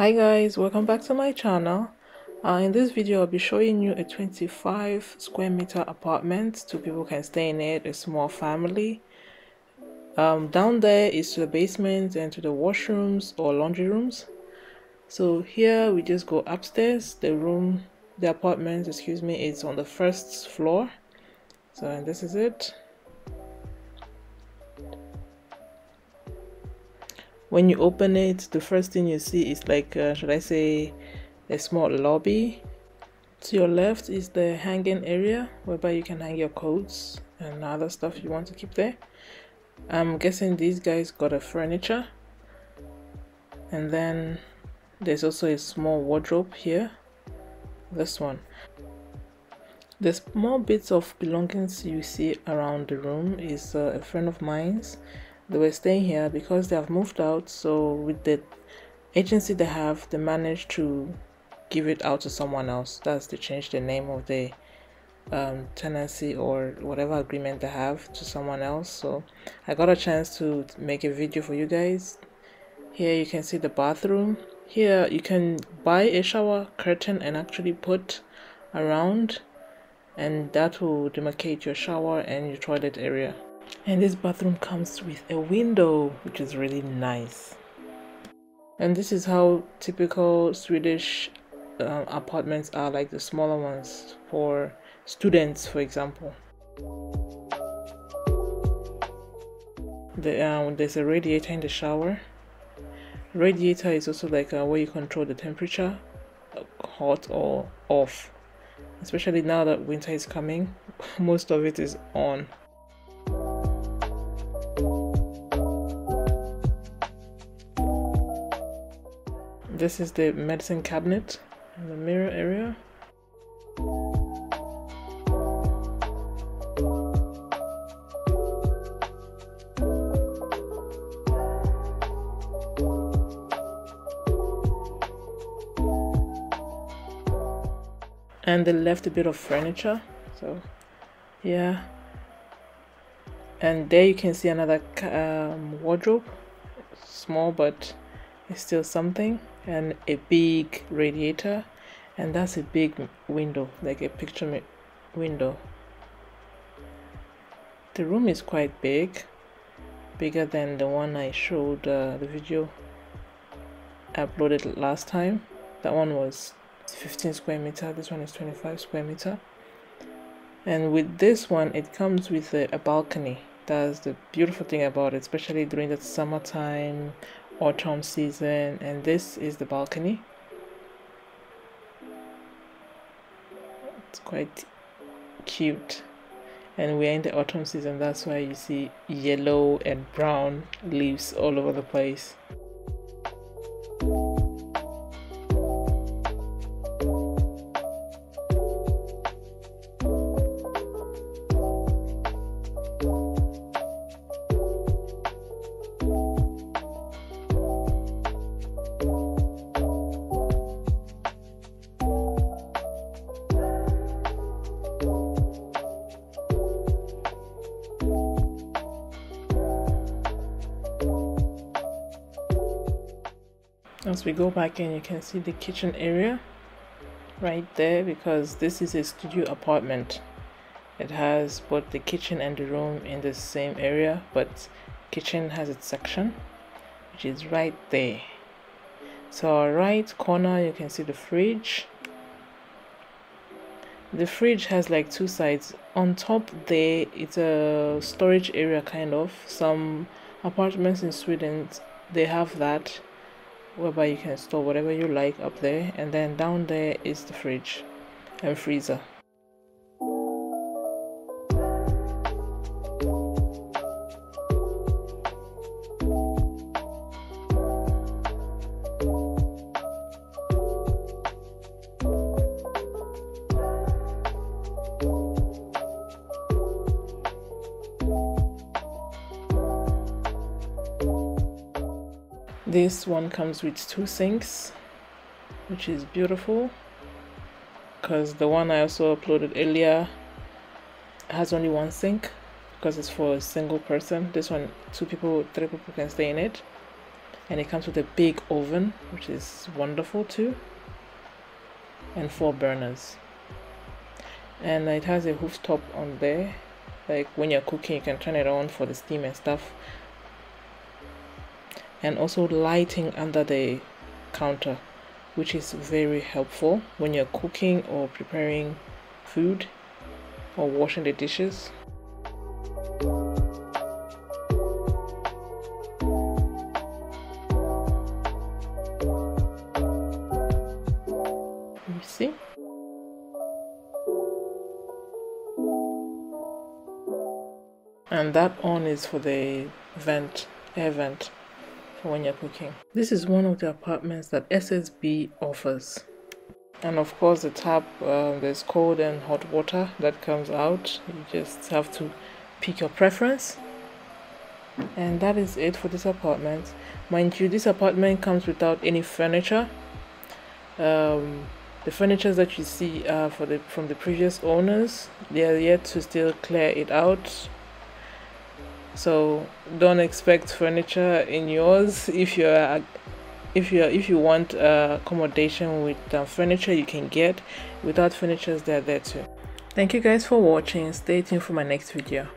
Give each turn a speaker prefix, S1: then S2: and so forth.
S1: hi guys welcome back to my channel. Uh, in this video i'll be showing you a 25 square meter apartment. Two people can stay in it a small family. Um, down there is to the basement and to the washrooms or laundry rooms. So here we just go upstairs. The room the apartment excuse me is on the first floor. So and this is it when you open it the first thing you see is like uh, should i say a small lobby. To your left is the hanging area whereby you can hang your coats and other stuff you want to keep there. I'm guessing these guys got a furniture. And then there's also a small wardrobe here. This one. The small bits of belongings you see around the room is uh, a friend of mine's they were staying here because they have moved out so with the agency they have they managed to give it out to someone else. That's to change the name of the um, tenancy or whatever agreement they have to someone else. So i got a chance to make a video for you guys. Here you can see the bathroom. Here you can buy a shower curtain and actually put around and that will demarcate your shower and your toilet area and this bathroom comes with a window which is really nice. And this is how typical swedish uh, apartments are like the smaller ones for students for example. The, um, there's a radiator in the shower. Radiator is also like a way you control the temperature hot or off. Especially now that winter is coming most of it is on this is the medicine cabinet in the mirror area. And they left a bit of furniture so yeah. And there you can see another um, wardrobe small but it's still something and a big radiator and that's a big window like a picture window. The room is quite big bigger than the one I showed uh, the video uploaded last time. That one was 15 square meter this one is 25 square meter. And with this one it comes with a, a balcony. That's the beautiful thing about it especially during the summertime autumn season and this is the balcony. It's quite cute. And we're in the autumn season that's why you see yellow and brown leaves all over the place as we go back in you can see the kitchen area right there because this is a studio apartment. It has both the kitchen and the room in the same area but kitchen has its section which is right there. So right corner you can see the fridge. The fridge has like two sides. On top there it's a storage area kind of. Some apartments in sweden they have that whereby you can store whatever you like up there and then down there is the fridge and freezer this one comes with two sinks which is beautiful because the one I also uploaded earlier has only one sink because it's for a single person. This one two people three people can stay in it. And it comes with a big oven which is wonderful too and four burners. And it has a hoof top on there. Like when you're cooking you can turn it on for the steam and stuff and also lighting under the counter which is very helpful when you're cooking or preparing food or washing the dishes. See. And that on is for the vent air vent for when you're cooking. This is one of the apartments that ssb offers. And of course the tap uh, there's cold and hot water that comes out. You just have to pick your preference. And that is it for this apartment. Mind you this apartment comes without any furniture. Um, the furniture that you see are for the from the previous owners. They are yet to still clear it out so don't expect furniture in yours. If you're if you if you want uh, accommodation with uh, furniture you can get. Without furniture they're there too. Thank you guys for watching. Stay tuned for my next video